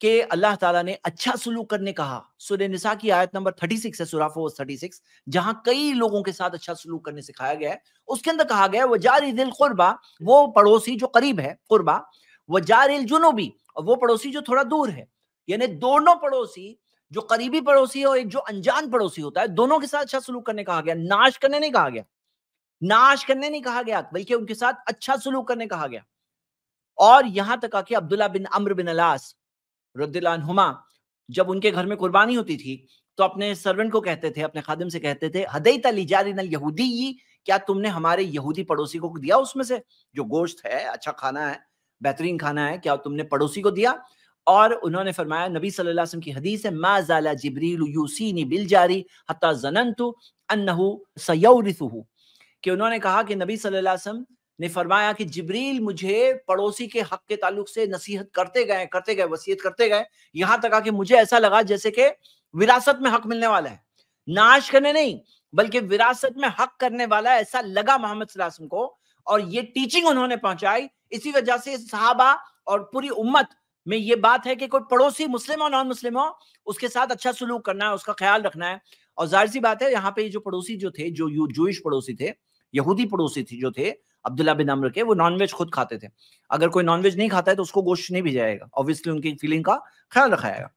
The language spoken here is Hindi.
कि अल्लाह ताला ने अच्छा सलूक करने कहा। सूर्य निसा की आयत नंबर 36 है सूरा फोर 36 जहाँ कई लोगों के साथ अच्छा सलूक करने सिखाया गया है। उसके अंदर कहा गया है वजारी दिल कुर्बा वो पड़ोसी जो करीब है, कुर्बा वजारिल जुनूबी और वो पड़ोसी जो थोड़ा दूर है। यानी दोनों पड़ोसी, जो करीबी पड़ोसी है और एक जो अनजान पड़ोसी होता है, दोनों के साथ अच्छा सलूक करने कहा गया। नाश करने नहीं कहा गया। नाश करने नहीं कहा गया, बल्कि उनके साथ अच्छा सलूक करने कहा गया। और यहाँ तक आके Abdullah bin Amr bin Alas Ruma जब उनके घर में कुर्बानी होती थी तो अपने सर्वेंट को कहते थे, अपने खादिम से कहते थे हदई तलीजारिन यहूदी क्या तुमने हमारे यहूदी पड़ोसी को दिया उसमें से? जो गोश्त है अच्छा खाना है, बेहतरीन खाना है, क्या तुमने पड़ोसी को दिया? और उन्होंने फरमाया, नबी सल्लल्लाहु वसल्लम की हदीस है, मा ज़ाला जिब्रील यूसीनी बिल जारी, हत्ता जननतु अन्नहु सयौरिथुहु कि उन्होंने कहा कि नबी सल्लल्लाहु अलैहि वसल्लम ने फरमाया कि जिब्रील मुझे पड़ोसी के हक के ताल्लुक से नसीहत करते गए करते गए, वसीयत करते गए, यहाँ तक कि मुझे ऐसा लगा जैसे कि विरासत में हक मिलने वाला है। नाश करने नहीं, बल्कि विरासत में हक करने वाला ऐसा लगा मोहम्मद को और ये टीचिंग उन्होंने पहुंचाई। इसी वजह से साहबा और पूरी उम्मत में ये बात है कि कोई पड़ोसी मुस्लिम और नॉन मुस्लिम हो, उसके साथ अच्छा सलूक करना है, उसका ख्याल रखना है। और ज़ाहिर सी बात है, यहाँ पे जो पड़ोसी जो थे, जो जूश पड़ोसी थे यहूदी पड़ोसी थी, जो थे, अब्दुल्ला बिन अमर के, वो नॉनवेज खुद खाते थे। अगर कोई नॉनवेज नहीं खाता है तो उसको गोश्त नहीं भी जाएगा। ऑब्वियसली उनकी फीलिंग का ख्याल रखा जाएगा।